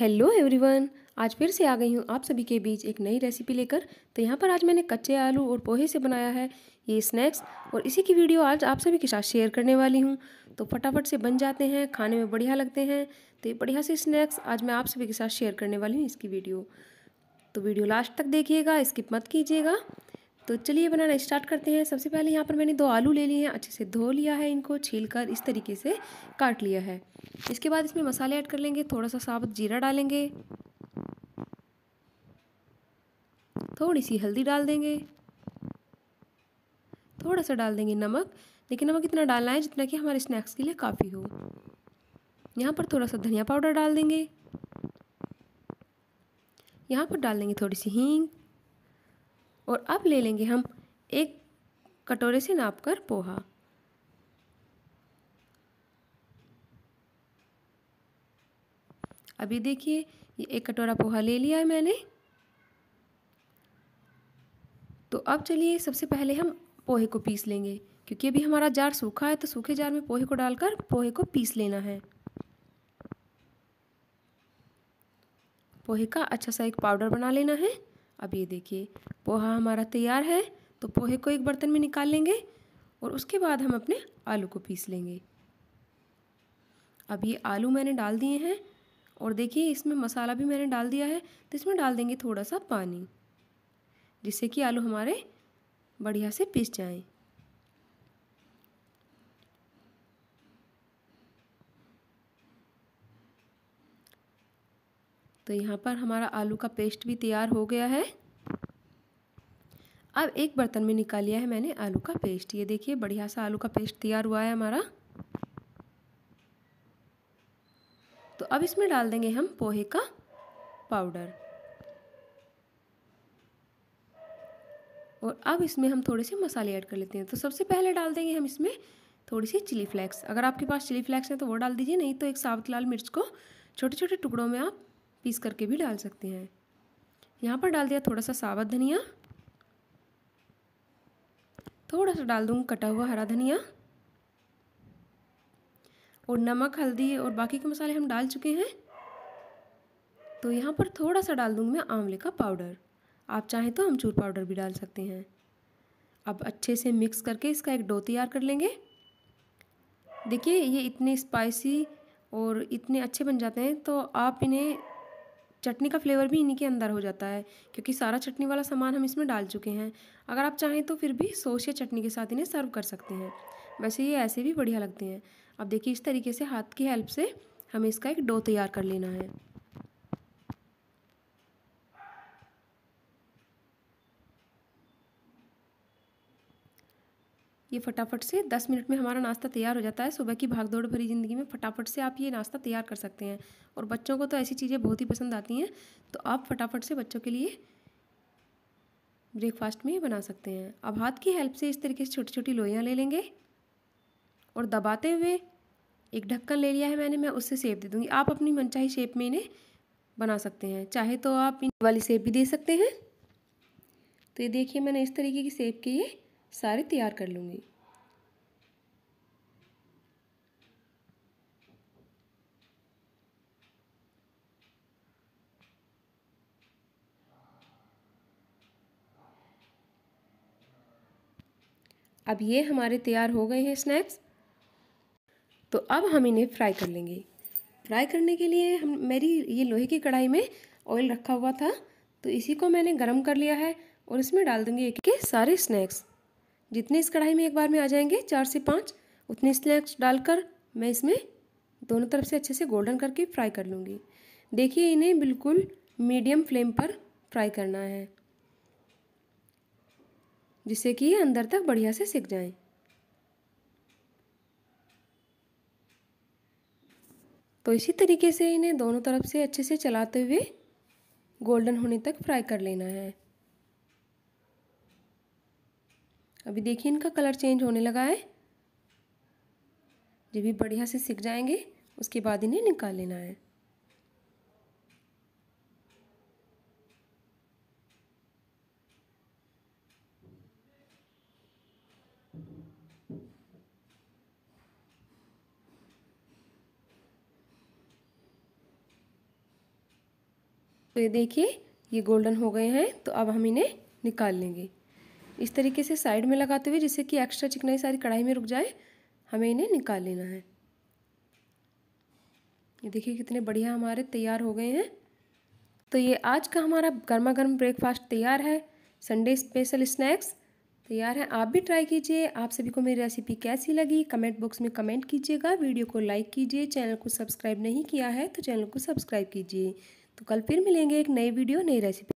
Hello everyone, आज फिर से आ गई हूँ आप सभी के बीच एक नई रेसिपी लेकर। तो यहाँ पर आज मैंने कच्चे आलू और पोहे से बनाया है, ये स्नैक्स और इसी की वीडियो आज आप सभी के साथ शेयर करने वाली हूँ। तो फटाफट से बन जाते हैं, खाने में बढ़िया लगते हैं। तो ये बढ़िया से स्नैक्स आज मैं आप सभी के साथ शेयर करने वाली हूँ इसकी वीडियो तो वीडियो लास्ट तक देखिएगा स्किप मत कीजिएगा। तो चलिए बनाना स्टार्ट करते हैं। सबसे पहले यहाँ पर मैंने दो आलू ले लिए हैं। अच्छे से धो लिया है इनको छील कर इस तरीके से काट लिया है। इसके बाद इसमें मसाले ऐड कर लेंगे। थोड़ा सा साबुत जीरा डालेंगे। थोड़ी सी हल्दी डाल देंगे। थोड़ा सा डाल देंगे नमक। लेकिन नमक इतना डालना है जितना कि हमारे स्नैक्स के लिए काफ़ी हो। यहाँ पर थोड़ा सा धनिया पाउडर डाल देंगे। यहाँ पर डाल देंगे थोड़ी सी हींग। और अब ले लेंगे हम एक कटोरे से नाप कर पोहा। अभी देखिए, ये एक कटोरा पोहा ले लिया है मैंने। तो अब चलिए, सबसे पहले हम पोहे को पीस लेंगे, क्योंकि अभी हमारा जार सूखा है तो सूखे जार में पोहे को डालकर पोहे को पीस लेना है। पोहे का अच्छा सा एक पाउडर बना लेना है। अब ये देखिए, पोहा हमारा तैयार है तो पोहे को एक बर्तन में निकाल लेंगे और उसके बाद हम अपने आलू को पीस लेंगे। अब ये आलू मैंने डाल दिए हैं और देखिए, इसमें मसाला भी मैंने डाल दिया है तो इसमें डाल देंगे थोड़ा सा पानी, जिससे कि आलू हमारे बढ़िया से पीस जाएँ। तो यहाँ पर हमारा आलू का पेस्ट भी तैयार हो गया है। अब एक बर्तन में निकाल लिया है मैंने आलू का पेस्ट। ये देखिए, बढ़िया सा आलू का पेस्ट तैयार हुआ है हमारा। तो अब इसमें डाल देंगे हम पोहे का पाउडर। और अब इसमें हम थोड़े से मसाले ऐड कर लेते हैं। तो सबसे पहले डाल देंगे हम इसमें थोड़ी सी चिली फ्लेक्स। अगर आपके पास चिली फ्लेक्स है तो वो डाल दीजिए, नहीं तो एक साबुत लाल मिर्च को छोटे छोटे टुकड़ों में आप पीस करके भी डाल सकते हैं। यहाँ पर डाल दिया थोड़ा सा साबुत धनिया। थोड़ा सा डाल दूँगी कटा हुआ हरा धनिया। और नमक, हल्दी और बाकी के मसाले हम डाल चुके हैं। तो यहाँ पर थोड़ा सा डाल दूँगी मैं आंवले का पाउडर। आप चाहें तो अमचूर पाउडर भी डाल सकते हैं। अब अच्छे से मिक्स करके इसका एक डो तैयार कर लेंगे। देखिए, ये इतने स्पाइसी और इतने अच्छे बन जाते हैं तो आप इन्हें चटनी का फ्लेवर भी इन्हीं के अंदर हो जाता है, क्योंकि सारा चटनी वाला सामान हम इसमें डाल चुके हैं। अगर आप चाहें तो फिर भी सोस या चटनी के साथ इन्हें सर्व कर सकते हैं। वैसे ये ऐसे भी बढ़िया लगते हैं। अब देखिए इस तरीके से हाथ की हेल्प से हमें इसका एक डो तैयार कर लेना है। ये फटाफट से 10 मिनट में हमारा नाश्ता तैयार हो जाता है। सुबह की भागदौड़ भरी ज़िंदगी में फटाफट से आप ये नाश्ता तैयार कर सकते हैं और बच्चों को तो ऐसी चीज़ें बहुत ही पसंद आती हैं तो आप फटाफट से बच्चों के लिए ब्रेकफास्ट में ये बना सकते हैं। अब हाथ की हेल्प से इस तरीके से छोटी छोटी लोइयाँ ले लेंगे और दबाते हुए एक ढक्कन ले लिया है मैंने, मैं उससे सेप दे दूँगी। आप अपनी मनचाही शेप में इन्हें बना सकते हैं। चाहे तो आप इन वाली सेप भी दे सकते हैं। तो ये देखिए मैंने इस तरीके की सेप के सारे तैयार कर लूँगी। अब ये हमारे तैयार हो गए हैं स्नैक्स। तो अब हम इन्हें फ्राई कर लेंगे। फ्राई करने के लिए हम, मेरी ये लोहे की कढ़ाई में ऑयल रखा हुआ था तो इसी को मैंने गरम कर लिया है और इसमें डाल दूँगी एक के सारे स्नैक्स। जितने इस कढ़ाई में एक बार में आ जाएँगे, चार से पाँच, उतने स्नैक्स डालकर मैं इसमें दोनों तरफ़ से अच्छे से गोल्डन करके फ्राई कर लूँगी। देखिए, इन्हें बिल्कुल मीडियम फ्लेम पर फ्राई करना है, जिससे कि ये अंदर तक बढ़िया से सिक जाएँ। तो इसी तरीके से इन्हें दोनों तरफ़ से अच्छे से चलाते हुए गोल्डन होने तक फ्राई कर लेना है। अभी देखिए इनका कलर चेंज होने लगा है। जब भी बढ़िया से सिक जाएँगे, उसके बाद इन्हें निकाल लेना है। तो ये देखिए, ये गोल्डन हो गए हैं तो अब हम इन्हें निकाल लेंगे। इस तरीके से साइड में लगाते हुए जिससे कि एक्स्ट्रा चिकनाई सारी कढ़ाई में रुक जाए, हमें इन्हें निकाल लेना है। ये देखिए कितने बढ़िया हमारे तैयार हो गए हैं। तो ये आज का हमारा गर्मा गर्म ब्रेकफास्ट तैयार है। संडे स्पेशल स्नैक्स तैयार है। आप भी ट्राई कीजिए। आप सभी को मेरी रेसिपी कैसी लगी? कमेंट बॉक्स में कमेंट कीजिएगा। वीडियो को लाइक कीजिए। चैनल को सब्सक्राइब नहीं किया है तो चैनल को सब्सक्राइब कीजिए। तो कल फिर मिलेंगे एक नई वीडियो नई रेसिपी